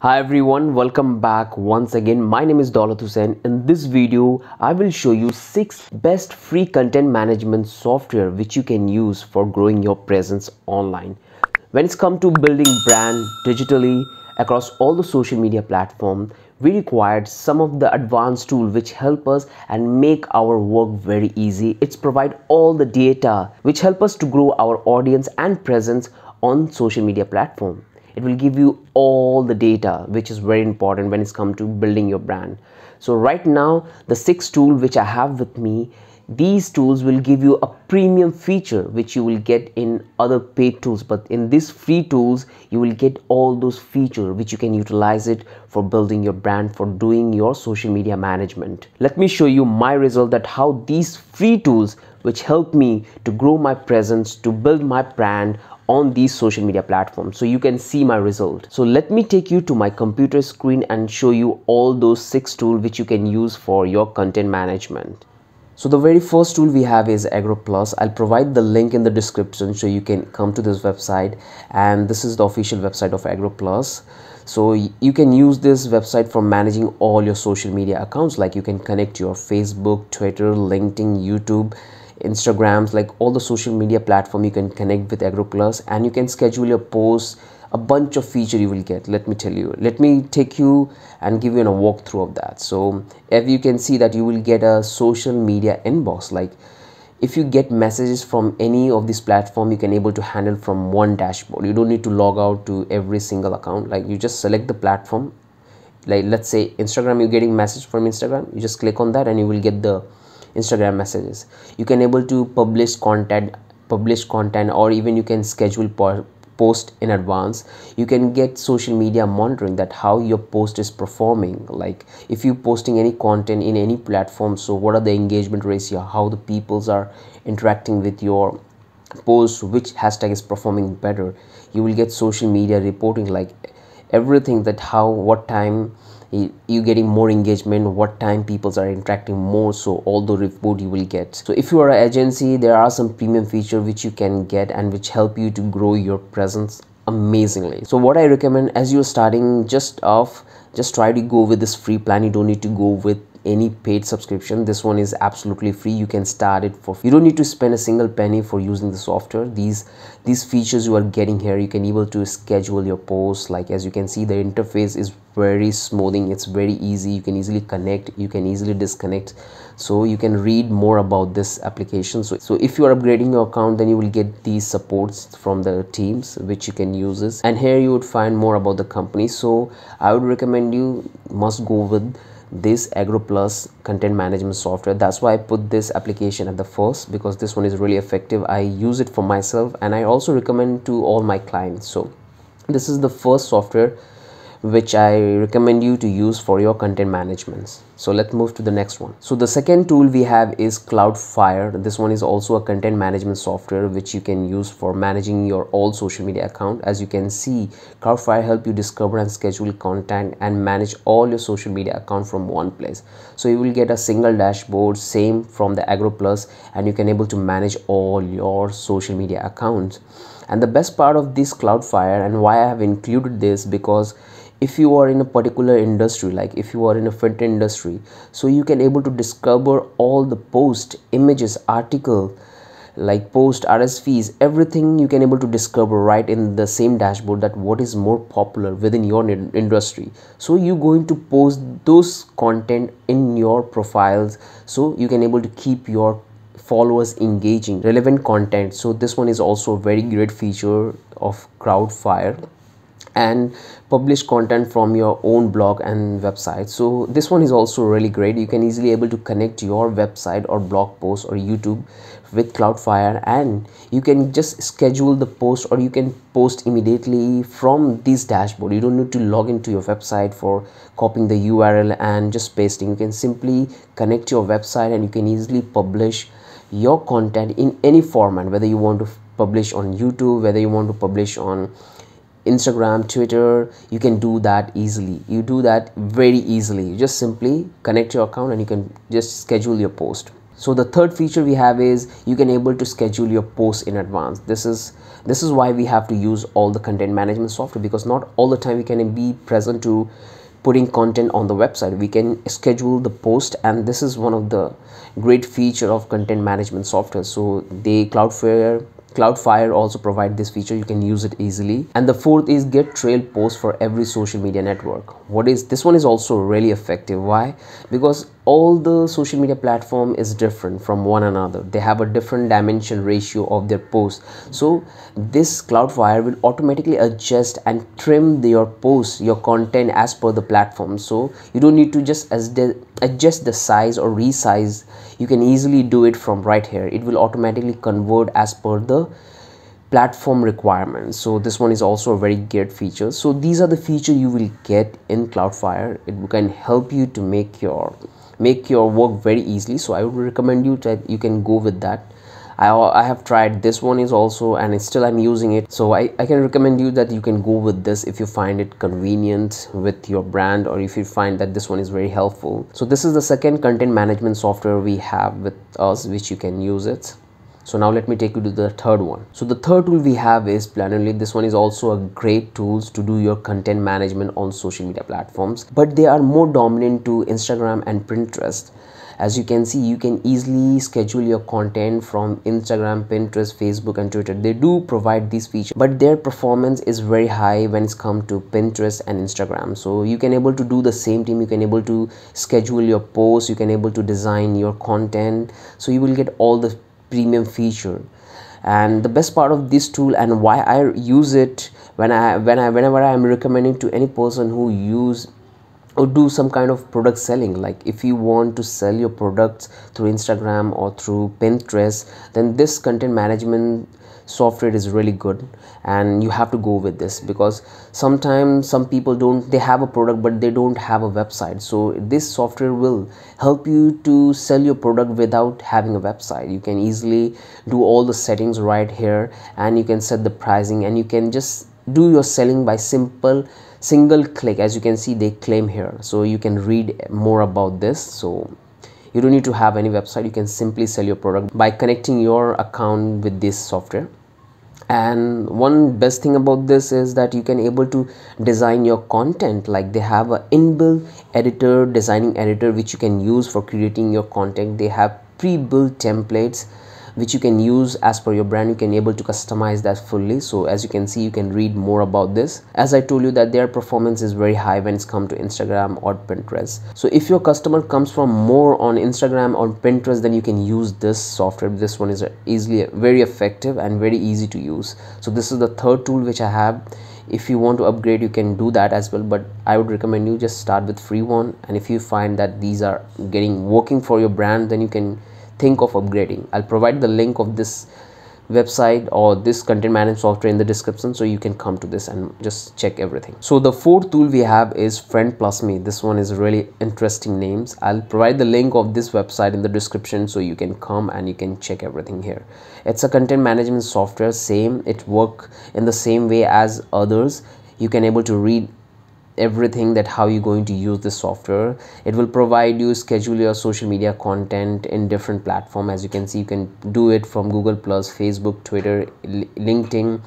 Hi everyone, welcome back once again. My name is Daulat Hussain. In this video, I will show you 6 best free content management software which you can use for growing your presence online. When it's come to building brand digitally across all the social media platform, we required some of the advanced tools which help us and make our work very easy. It's provide all the data which help us to grow our audience and presence on social media platform it will give you all the data which is very important when it's come to building your brand. So right now the six tool which i have with me these tools will give you a premium feature which you will get in other paid tools. But in these free tools you will get all those features which you can utilize it for building your brand for doing your social media management. Let me show you my result that how these free tools which help me to grow my presence to build my brand on these social media platforms so you can see my result so let me take you to my computer screen and show you all those six tools which you can use for your content management so the very first tool we have is AgoraPulse. I'll provide the link in the description so you can come to this website and this is the official website of AgoraPulse. So you can use this website for managing all your social media accounts like you can connect your Facebook, Twitter, LinkedIn, YouTube instagrams like all the social media platform you can connect with AgoraPulse and you can schedule your posts. A bunch of feature you will get let me tell you. Let me take you and give you a walkthrough of that. So if you can see that you will get a social media inbox like if you get messages from any of this platform you can able to handle from one dashboard. You don't need to log out to every single account. Like you just select the platform. Like let's say instagram you're getting message from instagram. You just click on that and you will get the instagram messages. You can able to publish content publish content or even you can schedule post in advance. You can get social media monitoring that how your post is performing. Like if you posting any content in any platform so what are the engagement ratio how the peoples are interacting with your post? Which hashtag is performing better? You will get social media reporting like everything that how what time you getting more engagement what time people are interacting more so all the report you will get. So if you are an agency there are some premium feature which you can get and which help you to grow your presence amazingly. So what i recommend as you're starting just off just try to go with this free plan. You don't need to go with any paid subscription. This one is absolutely free. You can start it for you don't need to spend a single penny for using the software. These these features you are getting here you can able to schedule your posts. Like as you can see the interface is very smoothing. It's very easy. You can easily connect. You can easily disconnect. So you can read more about this application. So, so if you are upgrading your account then you will get these supports from the teams which you can use this. And here you would find more about the company. So i would recommend you must go with this AgoraPulse content management software. That's why i put this application at the first because this one is really effective. I use it for myself and i also recommend to all my clients. So this is the first software which I recommend you to use for your content management. So let's move to the next one. So the second tool we have is Crowdfire. This one is also a content management software which you can use for managing your all social media account. As you can see, Crowdfire help you discover and schedule content and manage all your social media account from one place. So you will get a single dashboard, same from the AgoraPulse and you can able to manage all your social media accounts. And the best part of this Crowdfire and why I have included this because if you are in a particular industry like if you are in a fintech industry so you can able to discover all the post images article like post rsvs everything you can able to discover right in the same dashboard that what is more popular within your industry. So you going to post those content in your profiles so you can able to keep your followers engaging relevant content. So this one is also a very great feature of Crowdfire and publish content from your own blog and website. So this one is also really great. You can easily able to connect your website or blog post or youtube with Crowdfire and you can just schedule the post or you can post immediately from this dashboard. You don't need to log into your website for copying the url and just pasting. You can simply connect your website and you can easily publish your content in any format whether you want to publish on youtube whether you want to publish on instagram twitter you can do that easily. You do that very easily. You just simply connect your account and you can just schedule your post. So the third feature we have is you can able to schedule your posts in advance. This is this is why we have to use all the content management software because not all the time we can be present to putting content on the website. We can schedule the post and this is one of the great feature of content management software. So the Crowdfire Crowdfire also provide this feature. You can use it easily. And the fourth is get trail posts for every social media network. What is this one is also really effective. Why? Because all the social media platform is different from one another. They have a different dimension ratio of their posts. So this Crowdfire will automatically adjust and trim your posts your content as per the platform. So you don't need to just adjust the size or resize. You can easily do it from right here. It will automatically convert as per the platform requirements. So this one is also a very great feature. So these are the feature you will get in Crowdfire it can help you to make your make your work very easily. So i would recommend you that you can go with that. I, I have tried this one is also and still I'm using it. So I, I can recommend you that you can go with this if you find it convenient with your brand or if you find that this one is very helpful. So this is the second content management software we have with us which you can use it so now let me take you to the third one. So the third tool we have is planoly. This one is also a great tools to do your content management on social media platforms but they are more dominant to instagram and pinterest. As you can see you can easily schedule your content from instagram pinterest facebook and twitter. They do provide these features but their performance is very high when it's come to pinterest and instagram. So you can able to do the same thing you can able to schedule your posts. You can able to design your content. So you will get all the premium feature. And the best part of this tool and why i use it when i when i whenever i'm recommending to any person who use or do some kind of product selling like if you want to sell your products through instagram or through pinterest then this content management software is really good and you have to go with this because sometimes some people don't they have a product but they don't have a website. So this software will help you to sell your product without having a website. You can easily do all the settings right here and you can set the pricing and you can just do your selling by simple single click. As you can see they claim here. So you can read more about this. So you don't need to have any website. You can simply sell your product by connecting your account with this software. And one best thing about this is that you can able to design your content. Like they have a inbuilt editor designing editor which you can use for creating your content. They have pre-built templates which you can use as per your brand. You can able to customize that fully. So as you can see you can read more about this. As i told you that their performance is very high when it's come to instagram or pinterest. So if your customer comes from more on instagram or pinterest then you can use this software. This one is easily very effective and very easy to use. So this is the third tool which i have. If you want to upgrade you can do that as well. But i would recommend you just start with free one. And if you find that these are getting working for your brand then you can think of upgrading. I'll provide the link of this website or this content management software in the description so you can come to this and just check everything. So the fourth tool we have is friend plus me. This one is really interesting names. I'll provide the link of this website in the description so you can come and you can check everything here. It's a content management software same it work in the same way as others. You can able to read everything that how you're going to use this software. It will provide you schedule your social media content in different platform. As you can see you can do it from google plus facebook twitter linkedin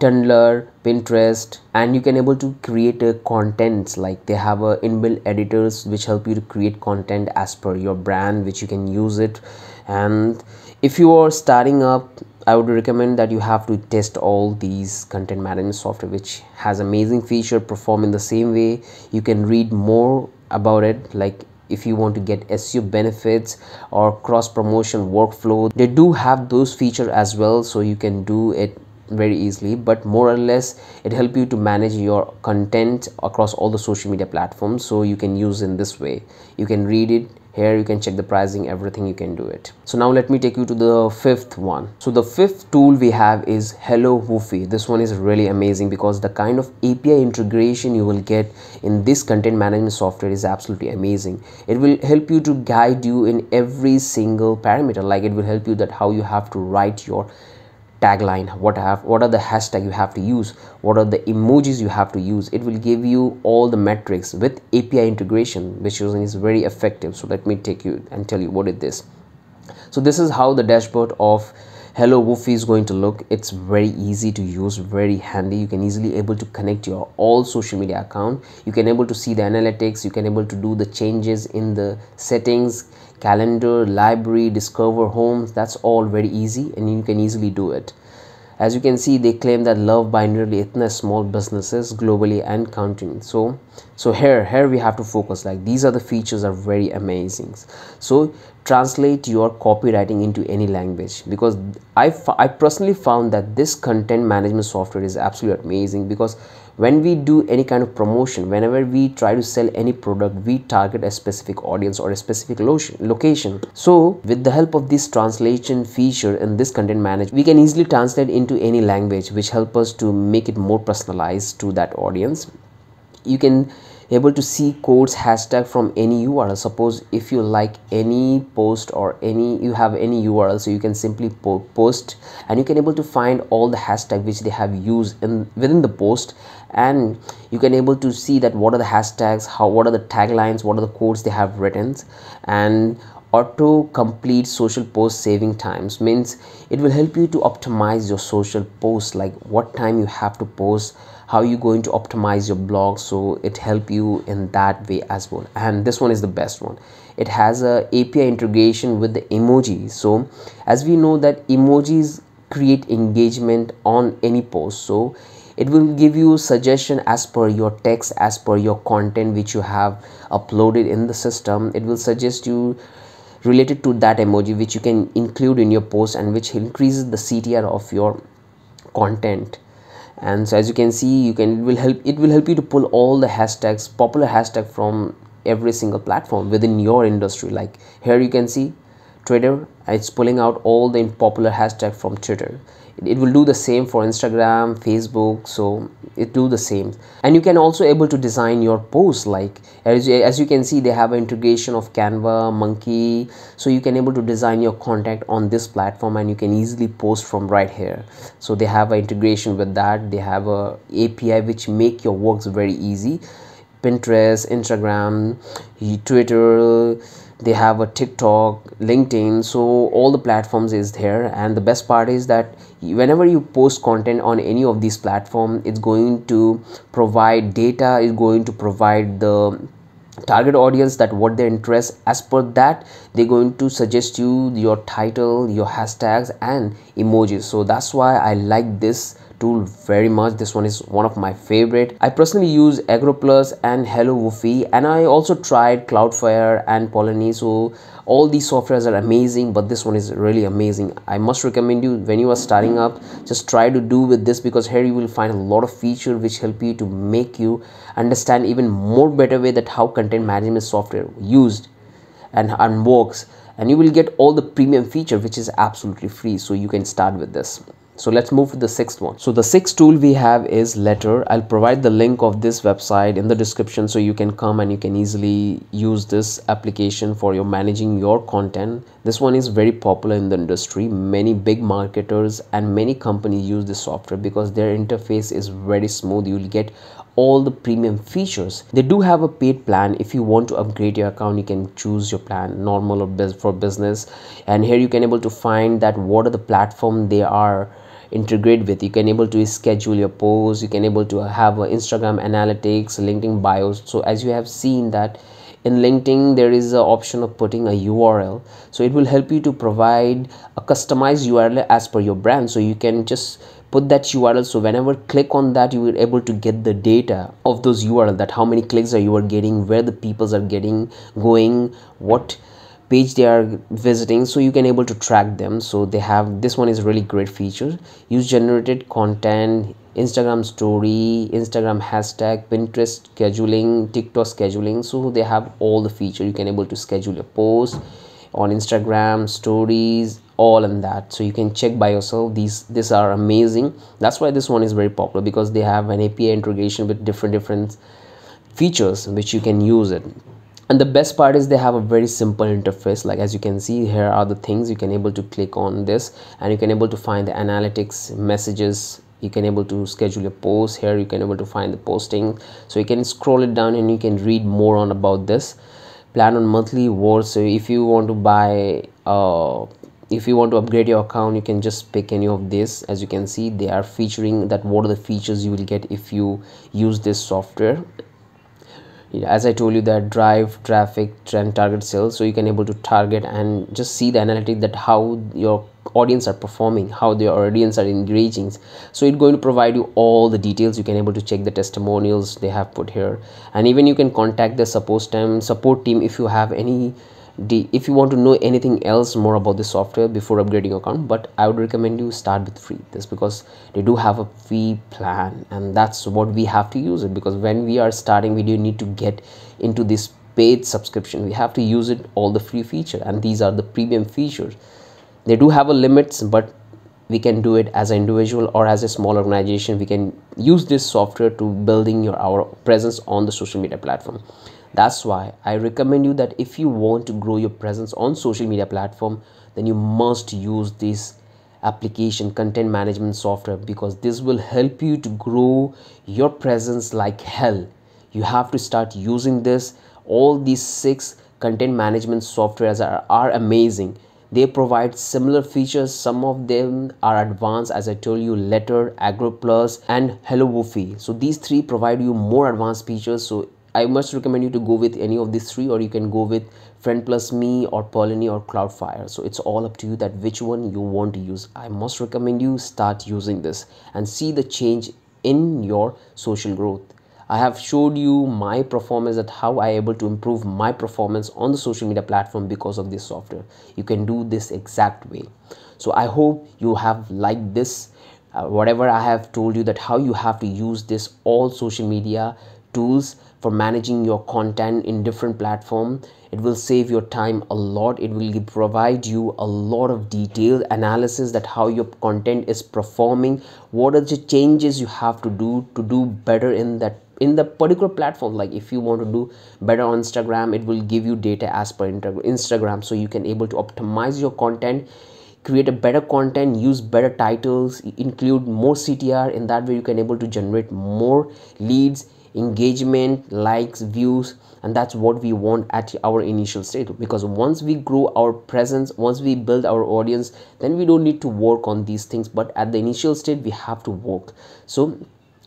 tumblr pinterest. And you can able to create a contents. Like they have a inbuilt editors which help you to create content as per your brand which you can use it. And if you are starting up I would recommend that you have to test all these content management software which has amazing feature perform in the same way. You can read more about it like if you want to get SEO benefits or cross promotion workflow. They do have those features as well so you can do it very easily. But more or less it help you to manage your content across all the social media platforms so you can use in this way. You can read it here you can check the pricing everything you can do it. So now let me take you to the fifth one. So the fifth tool we have is hello woofy. This one is really amazing because the kind of api integration you will get in this content management software is absolutely amazing. It will help you to guide you in every single parameter. Like it will help you that how you have to write your tagline what have what are the hashtag you have to use what are the emojis you have to use. It will give you all the metrics with api integration which is very effective. So let me take you and tell you what is. This so this is how the dashboard of hello woofy is going to look. It's very easy to use very handy. You can easily able to connect your all social media account. You can able to see the analytics. You can able to do the changes in the settings calendar library discover homes that's all very easy and you can easily do it. As you can see they claim that love by nearly small businesses globally and counting. So so here here we have to focus like these are the features are very amazing. So translate your copywriting into any language because I, I personally found that this content management software is absolutely amazing because when we do any kind of promotion whenever we try to sell any product we target a specific audience or a specific location. So with the help of this translation feature in this content management we can easily translate into any language which help us to make it more personalized to that audience. You can able to see codes hashtag from any url suppose if you like any post or any you have any url so you can simply po post and you can able to find all the hashtag which they have used in within the post and you can able to see that what are the hashtags how what are the taglines what are the codes they have written and auto complete social post saving times. Means it will help you to optimize your social post like what time you have to post how you going to optimize your blog so it help you in that way as well. And this one is the best one. It has a api integration with the emoji. So as we know that emojis create engagement on any post. So it will give you suggestion as per your text as per your content which you have uploaded in the system. It will suggest you related to that emoji which you can include in your post and which increases the ctr of your content and so as you can see you can it will help it will help you to pull all the hashtags popular hashtag from every single platform within your industry. Like here you can see twitter it's pulling out all the popular hashtag from twitter. It will do the same for instagram facebook so it do the same. And you can also able to design your post like as, as you can see they have integration of canva monkey so you can able to design your content on this platform and you can easily post from right here. So they have an integration with that. They have a api which make your works very easy. Pinterest instagram twitter they have a tiktok linkedin so all the platforms is there. And the best part is that whenever you post content on any of these platforms it's going to provide data is going to provide the target audience that what their interest as per that they're going to suggest you your title your hashtags and emojis. So that's why i like this tool very much. This one is one of my favorite. I personally use AgoraPulse and hello woofy and i also tried Crowdfire and pollinate so all these softwares are amazing but this one is really amazing. I must recommend you when you are starting up just try to do with this because here you will find a lot of feature which help you to make you understand even more better way that how content management software used and, and works. And you will get all the premium feature which is absolutely free. So you can start with this so let's move to the sixth one. So the sixth tool we have is letter. I'll provide the link of this website in the description so you can come and you can easily use this application for your managing your content. This one is very popular in the industry. Many big marketers and many companies use this software because their interface is very smooth. You will get all the premium features. They do have a paid plan. If you want to upgrade your account you can choose your plan normal or for business. And here you can able to find that what are the platform they are integrate with. You can able to schedule your posts. You can able to have instagram analytics linkedin bios. So as you have seen that in linkedin there is an option of putting a url so it will help you to provide a customized url as per your brand. So you can just put that url so whenever click on that you will able to get the data of those url that how many clicks are you are getting where the peoples are getting going what page they are visiting so you can able to track them. So they have this one is really great feature use generated content instagram story instagram hashtag pinterest scheduling tiktok scheduling. So they have all the feature. You can able to schedule your post on instagram stories all and that. So you can check by yourself. These these are amazing. That's why this one is very popular because they have an api integration with different different features which you can use it and the best part is they have a very simple interface. Like as you can see here are the things you can able to click on this and you can able to find the analytics messages. You can able to schedule a post here. You can able to find the posting. So you can scroll it down and you can read more on about this. Plan on monthly words so if you want to buy uh, if you want to upgrade your account you can just pick any of this. As you can see they are featuring that what are the features you will get if you use this software as i told you that drive traffic trend target sales so you can able to target and just see the analytics that how your audience are performing how their audience are engaging. So it's going to provide you all the details. You can able to check the testimonials they have put here. And even you can contact the support team support team if you have any if you want to know anything else more about the software before upgrading your account but i would recommend you start with free. This because they do have a free plan and that's what we have to use it because when we are starting we do need to get into this paid subscription. We have to use it all the free feature and these are the premium features. They do have a limits but we can do it as an individual or as a small organization. We can use this software to building your our presence on the social media platform that's why i recommend you that if you want to grow your presence on social media platform then you must use this application content management software because this will help you to grow your presence like hell. You have to start using this. All these six content management softwares are, are amazing. They provide similar features. Some of them are advanced as i told you letter agro plus and hello woofy. So these three provide you more advanced features. So I must recommend you to go with any of these three or you can go with Friend Plus Me or Polony or Crowdfire. So it's all up to you that which one you want to use. I must recommend you start using this and see the change in your social growth. I have showed you my performance at how I able to improve my performance on the social media platform because of this software. You can do this exact way. So I hope you have liked this uh, whatever I have told you that how you have to use this all social media tools for managing your content in different platform. It will save your time a lot. It will provide you a lot of detailed analysis that how your content is performing what are the changes you have to do to do better in that in the particular platform. Like if you want to do better on instagram it will give you data as per instagram. So you can able to optimize your content create a better content use better titles include more ctr in that way you can able to generate more leads engagement likes views and that's what we want at our initial state because once we grow our presence once we build our audience then we don't need to work on these things but at the initial state we have to work so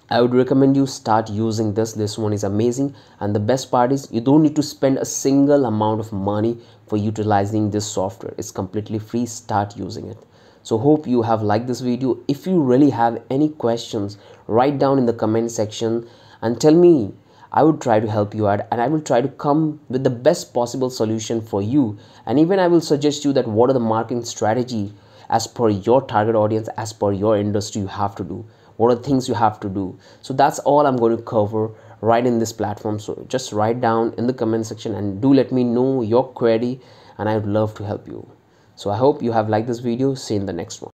I would recommend you start using this. This one is amazing. And the best part is you don't need to spend a single amount of money for utilizing this software. It's completely free. Start using it. So hope you have liked this video. If you really have any questions, write down in the comment section and tell me I would try to help you out and I will try to come with the best possible solution for you. And even I will suggest you that what are the marketing strategy as per your target audience as per your industry you have to do. What are the things you have to do? So that's all I'm going to cover right in this platform. So just write down in the comment section and do let me know your query and I would love to help you. So I hope you have liked this video. See you in the next one